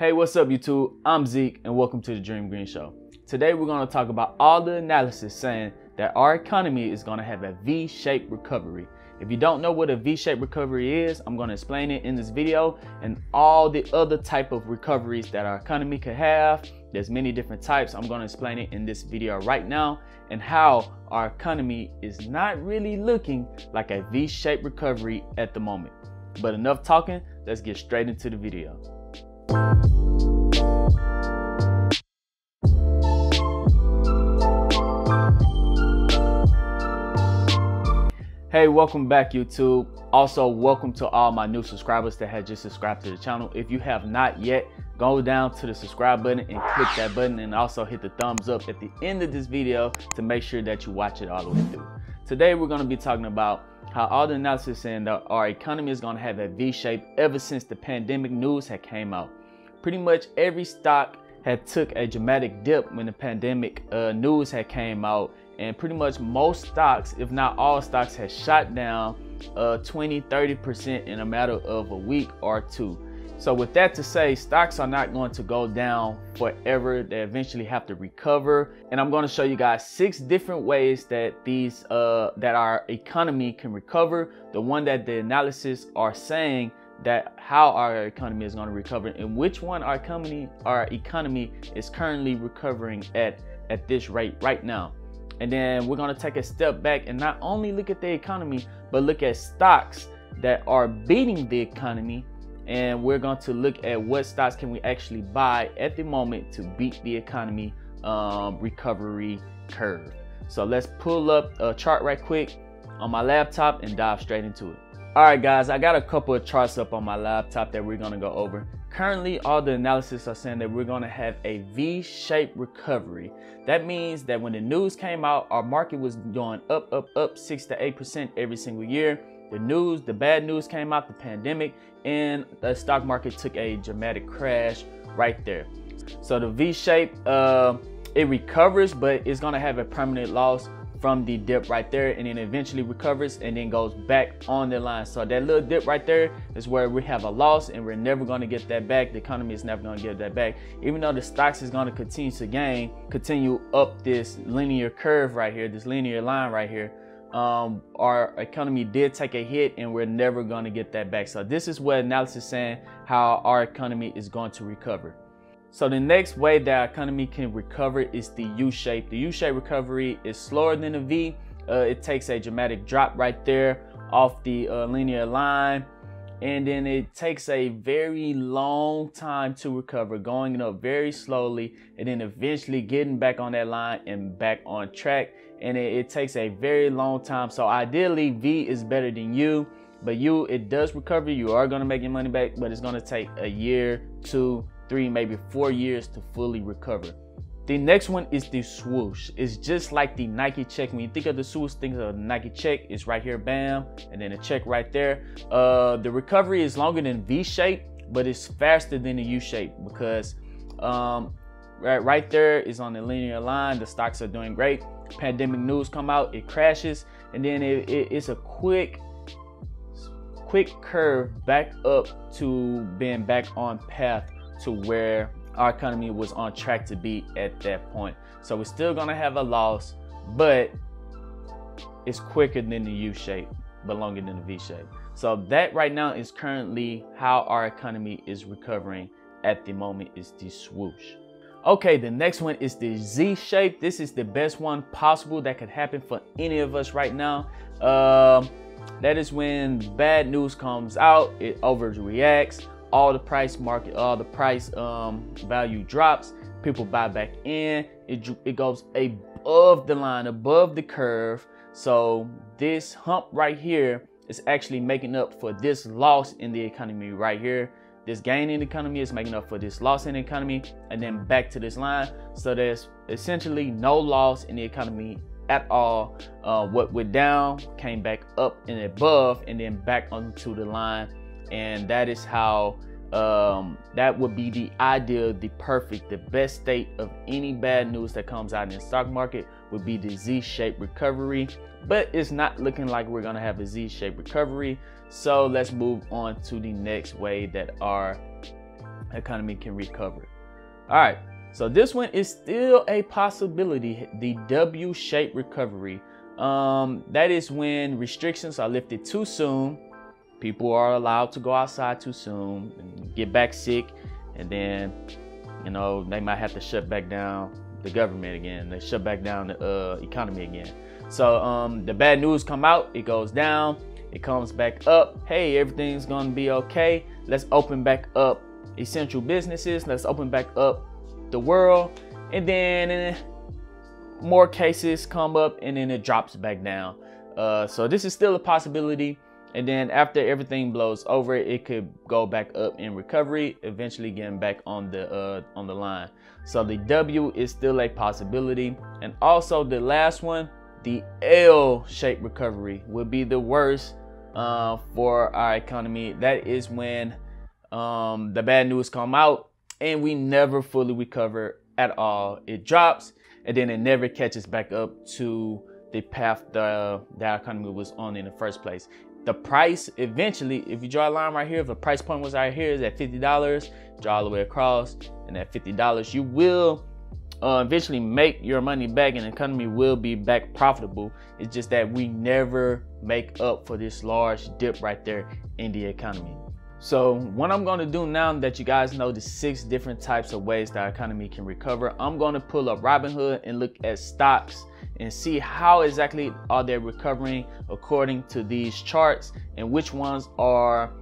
Hey, what's up, YouTube? I'm Zeek, and welcome to the Dream Green Show. Today, we're going to talk about all the analysis saying that our economy is going to have a V-shaped recovery. If you don't know what a V-shaped recovery is, I'm going to explain it in this video and all the other type of recoveries that our economy could have. There's many different types. I'm going to explain it in this video right now and how our economy is not really looking like a V-shaped recovery at the moment. But enough talking, let's get straight into the video. Hey, welcome back YouTube. Also, welcome to all my new subscribers that have just subscribed to the channel. If you have not yet, go down to the subscribe button and click that button and also hit the thumbs up at the end of this video to make sure that you watch it all the way through. Today, we're gonna be talking about how all the analysis saying that our economy is gonna have a V shape ever since the pandemic news had came out. Pretty much every stock had took a dramatic dip when the pandemic uh, news had came out and pretty much most stocks, if not all stocks, had shot down uh, 20, 30% in a matter of a week or two. So with that to say, stocks are not going to go down forever. They eventually have to recover. And I'm going to show you guys six different ways that these uh, that our economy can recover. The one that the analysis are saying that how our economy is going to recover and which one our economy our economy is currently recovering at at this rate right now. And then we're gonna take a step back and not only look at the economy, but look at stocks that are beating the economy. And we're going to look at what stocks can we actually buy at the moment to beat the economy um, recovery curve. So let's pull up a chart right quick on my laptop and dive straight into it. All right, guys, I got a couple of charts up on my laptop that we're gonna go over. Currently, all the analysis are saying that we're gonna have a V-shaped recovery. That means that when the news came out, our market was going up, up, up six to eight percent every single year. The news, the bad news came out, the pandemic, and the stock market took a dramatic crash right there. So the V-shape, uh, it recovers, but it's gonna have a permanent loss from the dip right there and then eventually recovers and then goes back on the line. So that little dip right there is where we have a loss and we're never going to get that back. The economy is never going to get that back. Even though the stocks is going to continue to gain, continue up this linear curve right here, this linear line right here, um, our economy did take a hit and we're never going to get that back. So this is what analysis is saying how our economy is going to recover. So the next way that our economy can recover is the U-shape. The U-shape recovery is slower than the V. Uh, it takes a dramatic drop right there off the uh, linear line. And then it takes a very long time to recover, going up very slowly, and then eventually getting back on that line and back on track. And it, it takes a very long time. So ideally, V is better than U. But U, it does recover. You are going to make your money back, but it's going to take a year, two, three, maybe four years to fully recover. The next one is the swoosh. It's just like the Nike check. When you think of the swoosh, think of Nike check. It's right here, bam, and then a check right there. Uh, the recovery is longer than V shape, but it's faster than the U shape because um, right, right there is on the linear line. The stocks are doing great. Pandemic news come out, it crashes, and then it, it, it's a quick quick curve back up to being back on path to where our economy was on track to be at that point. So we're still gonna have a loss, but it's quicker than the U shape, but longer than the V shape. So that right now is currently how our economy is recovering at the moment is the swoosh. Okay, the next one is the Z shape. This is the best one possible that could happen for any of us right now. Um, that is when bad news comes out, it overreacts all the price market, all the price um, value drops, people buy back in, it, it goes above the line, above the curve. So this hump right here is actually making up for this loss in the economy right here. This gain in the economy is making up for this loss in the economy and then back to this line. So there's essentially no loss in the economy at all. Uh, what went down came back up and above and then back onto the line and that is how um, that would be the ideal, the perfect, the best state of any bad news that comes out in the stock market would be the Z-shaped recovery. But it's not looking like we're gonna have a Z-shaped recovery. So let's move on to the next way that our economy can recover. All right, so this one is still a possibility, the W-shaped recovery. Um, that is when restrictions are lifted too soon, people are allowed to go outside too soon, and get back sick, and then, you know, they might have to shut back down the government again. They shut back down the uh, economy again. So um, the bad news come out, it goes down, it comes back up. Hey, everything's gonna be okay. Let's open back up essential businesses. Let's open back up the world. And then eh, more cases come up and then it drops back down. Uh, so this is still a possibility. And then after everything blows over, it could go back up in recovery, eventually getting back on the uh, on the line. So the W is still a possibility. And also the last one, the L-shaped recovery would be the worst uh, for our economy. That is when um, the bad news come out and we never fully recover at all. It drops and then it never catches back up to the path the, the economy was on in the first place. The price eventually, if you draw a line right here, if the price point was right here is at $50, draw all the way across, and at $50, you will uh, eventually make your money back and the economy will be back profitable. It's just that we never make up for this large dip right there in the economy. So what I'm gonna do now that you guys know the six different types of ways the economy can recover, I'm gonna pull up Robinhood and look at stocks and see how exactly are they recovering according to these charts and which ones are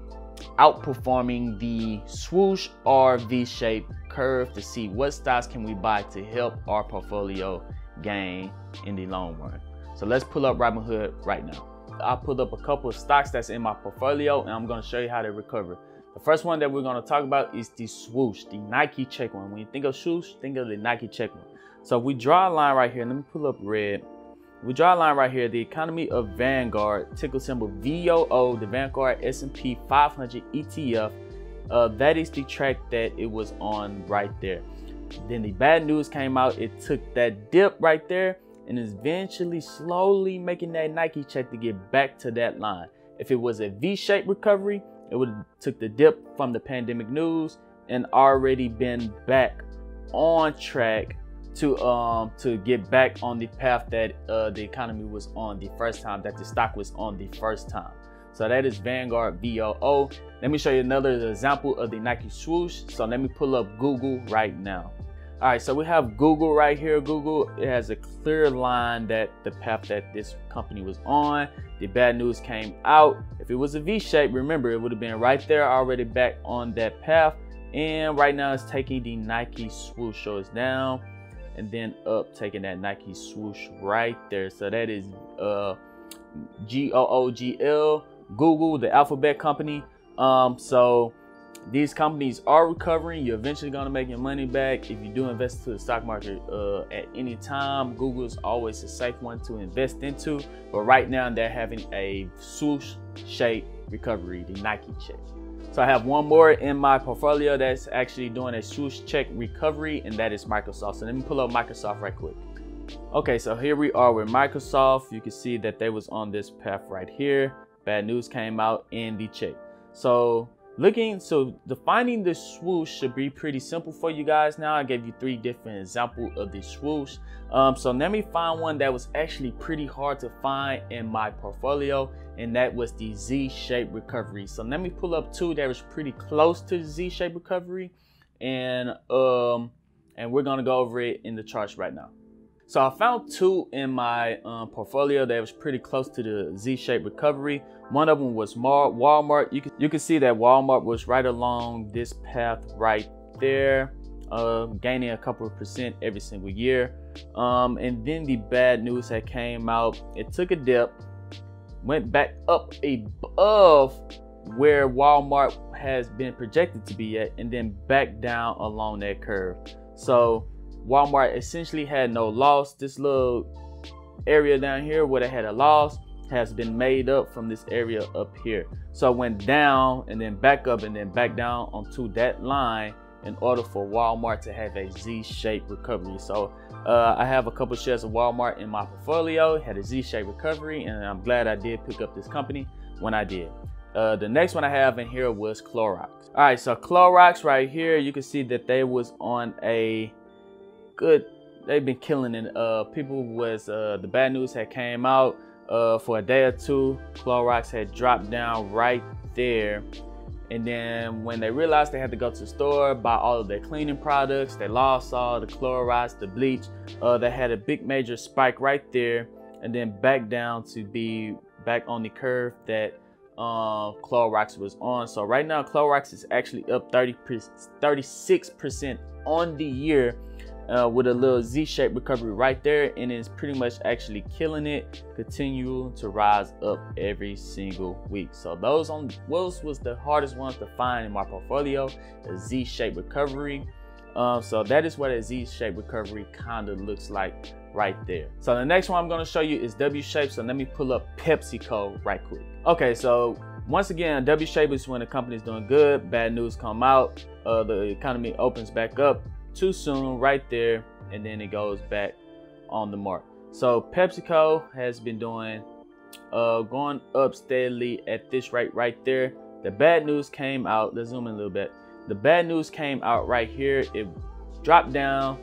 outperforming the swoosh or V-shaped curve to see what stocks can we buy to help our portfolio gain in the long run. So let's pull up Robinhood right now. I pulled up a couple of stocks that's in my portfolio and I'm gonna show you how they recover. The first one that we're gonna talk about is the swoosh, the Nike check one. When you think of swoosh, think of the Nike check one. So we draw a line right here. Let me pull up red. We draw a line right here. The economy of Vanguard, ticker symbol VOO, the Vanguard S&P 500 ETF. Uh, that is the track that it was on right there. Then the bad news came out. It took that dip right there and eventually slowly making that Nike check to get back to that line. If it was a V-shaped recovery, it would have took the dip from the pandemic news and already been back on track to um to get back on the path that uh, the economy was on the first time that the stock was on the first time. So that is Vanguard VOO. Let me show you another example of the Nike swoosh. So let me pull up Google right now. All right, so we have Google right here. Google, it has a clear line that the path that this company was on. The bad news came out. If it was a V shape, remember it would have been right there already back on that path. And right now it's taking the Nike swoosh shows down and then up, taking that Nike swoosh right there. So that is uh, G O O G L, Google, the alphabet company. Um, so these companies are recovering. You're eventually going to make your money back. If you do invest into the stock market uh, at any time, Google is always a safe one to invest into. But right now, they're having a swoosh shape recovery, the Nike check. So I have one more in my portfolio that's actually doing a swoosh check recovery, and that is Microsoft. So let me pull up Microsoft right quick. Okay, so here we are with Microsoft. You can see that they was on this path right here. Bad news came out in the check. So Looking, so defining the swoosh should be pretty simple for you guys now. I gave you three different examples of the swoosh. Um, so let me find one that was actually pretty hard to find in my portfolio, and that was the Z-shaped recovery. So let me pull up two that was pretty close to Z-shaped recovery, and um, and we're gonna go over it in the charts right now. So I found two in my um, portfolio that was pretty close to the Z-shaped recovery. One of them was Walmart. You can, you can see that Walmart was right along this path right there, uh, gaining a couple of percent every single year. Um, and then the bad news that came out, it took a dip, went back up above where Walmart has been projected to be at, and then back down along that curve. So Walmart essentially had no loss. This little area down here where they had a loss has been made up from this area up here. So I went down and then back up and then back down onto that line in order for Walmart to have a Z-shaped recovery. So uh, I have a couple shares of Walmart in my portfolio, had a Z-shaped recovery, and I'm glad I did pick up this company when I did. Uh, the next one I have in here was Clorox. All right, so Clorox right here, you can see that they was on a good. They've been killing it. Uh, people was uh, the bad news had came out uh, for a day or two. Clorox had dropped down right there, and then when they realized they had to go to the store buy all of their cleaning products, they lost all the Clorox, the bleach. Uh, they had a big major spike right there, and then back down to be back on the curve that uh, Clorox was on. So right now, Clorox is actually up 30 36% on the year uh, with a little Z-shaped recovery right there, and it's pretty much actually killing it. Continue to rise up every single week. So those on those was the hardest ones to find in my portfolio, the Z-shaped recovery. Um, so that is what a Z-shaped recovery kind of looks like right there. So the next one I'm going to show you is W-shape. So let me pull up PepsiCo right quick. Okay, so once again, W-shape is when the company is doing good, bad news come out, uh, the economy opens back up too soon right there, and then it goes back on the mark. So PepsiCo has been doing, uh, going up steadily at this rate right there. The bad news came out. Let's zoom in a little bit. The bad news came out right here. It dropped down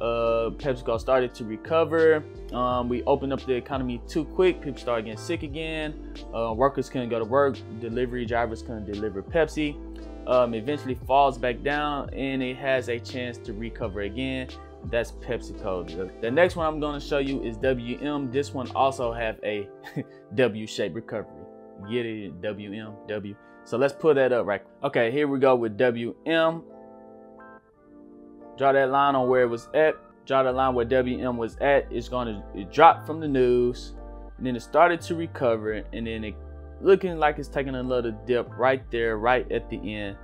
uh, PepsiCo started to recover. Um, we opened up the economy too quick. People started getting sick again. Uh, workers couldn't go to work. Delivery drivers couldn't deliver Pepsi. Um, eventually falls back down and it has a chance to recover again. That's PepsiCo. The, next one I'm going to show you is WM. This one also have a W-shaped recovery. Get it? WM, W. So let's pull that up right. Okay, here we go with WM draw that line on where it was at, draw the line where WM was at. It's gonna dropped from the news, and then it started to recover, and then it looking like it's taking another dip right there, right at the end,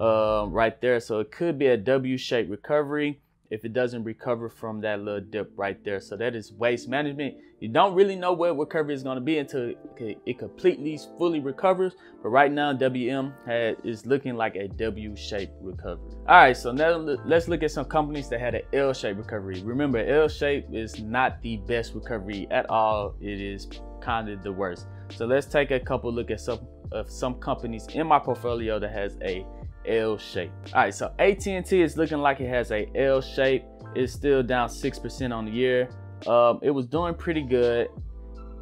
uh, right there. So it could be a W-shaped recovery if it doesn't recover from that little dip right there. So that is waste management. You don't really know where recovery is going to be until it completely fully recovers. But right now, WM had, is looking like a W-shaped recovery. All right, so now let's look at some companies that had an L-shaped recovery. Remember, L-shape is not the best recovery at all. It is kind of the worst. So let's take a couple look at some of some companies in my portfolio that has a L shape. All right, so AT&T is looking like it has a L shape. It's still down 6% on the year. Um, it was doing pretty good.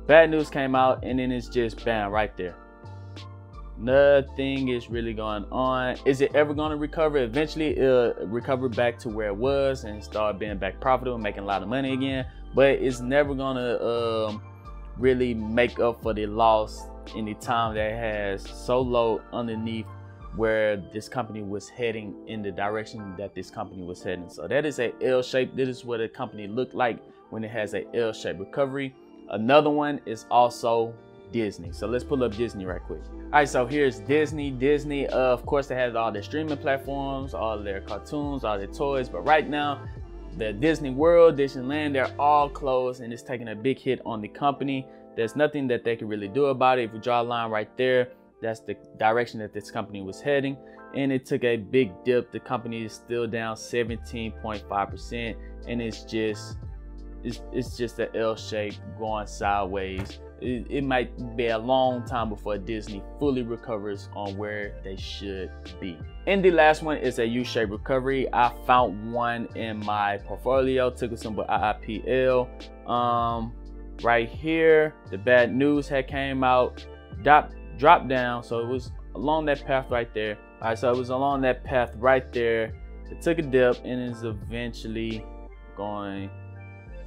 Bad news came out and then it's just bam right there. Nothing is really going on. Is it ever going to recover? Eventually, it'll recover back to where it was and start being back profitable, making a lot of money again. But it's never going to um, really make up for the loss in the time that has so low underneath where this company was heading in the direction that this company was heading. So that is a L shape. This is what a company looked like when it has a L shape recovery. Another one is also Disney. So let's pull up Disney right quick. All right, so here's Disney. Disney, uh, of course, they have all their streaming platforms, all their cartoons, all their toys. But right now, the Disney World, Disneyland, they're all closed and it's taking a big hit on the company. There's nothing that they can really do about it. If you draw a line right there, that's the direction that this company was heading. And it took a big dip. The company is still down 17.5%. And it's just it's, it's just an L shape going sideways. It, it, might be a long time before Disney fully recovers on where they should be. And the last one is a U-shaped recovery. I found one in my portfolio, took a symbol IIPL. Um, right here, the bad news had came out. Dot dropped down. So it was along that path right there. All right, so it was along that path right there. It took a dip and is eventually going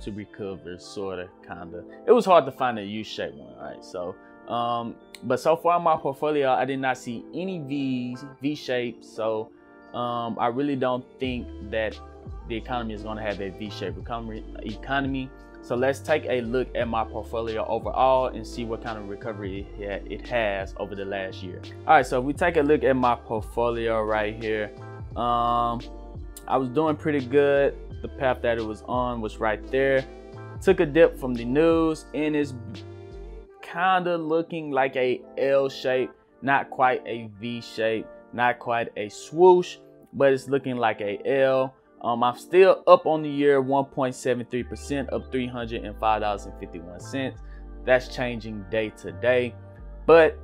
to recover, sort of, kind of. It was hard to find a U-shaped one, all right? So, um, but so far in my portfolio, I did not see any V's, V-shapes. So, um, I really don't think that the economy is going to have a V-shaped recovery economy. So let's take a look at my portfolio overall and see what kind of recovery it has over the last year. All right, so if we take a look at my portfolio right here, um, I was doing pretty good. The path that it was on was right there. Took a dip from the news and it's kind of looking like a L shape, not quite a V shape, not quite a swoosh, but it's looking like a L. Um, I'm still up on the year 1.73% up $305.51. That's changing day to day. But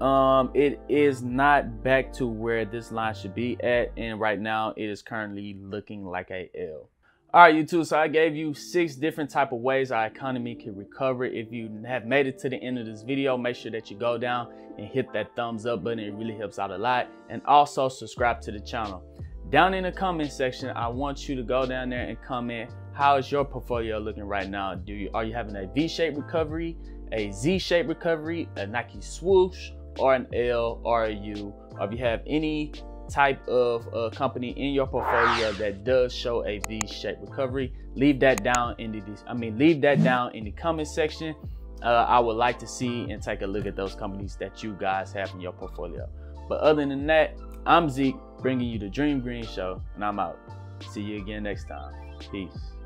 um, it is not back to where this line should be at. And right now it is currently looking like a L. All right, YouTube, so I gave you six different type of ways our economy can recover. If you have made it to the end of this video, make sure that you go down and hit that thumbs up button. It really helps out a lot. And also subscribe to the channel. Down in the comment section, I want you to go down there and comment, how is your portfolio looking right now? Do you Are you having a V-shaped recovery, a Z-shaped recovery, a Nike swoosh, or an L, or? Or if you have any type of uh, company in your portfolio that does show a V-shaped recovery, leave that down in the I mean leave that down in the comment section. Uh, I would like to see and take a look at those companies that you guys have in your portfolio. But other than that, I'm Zeek, bringing you the Dream Green Show, and I'm out. See you again next time. Peace.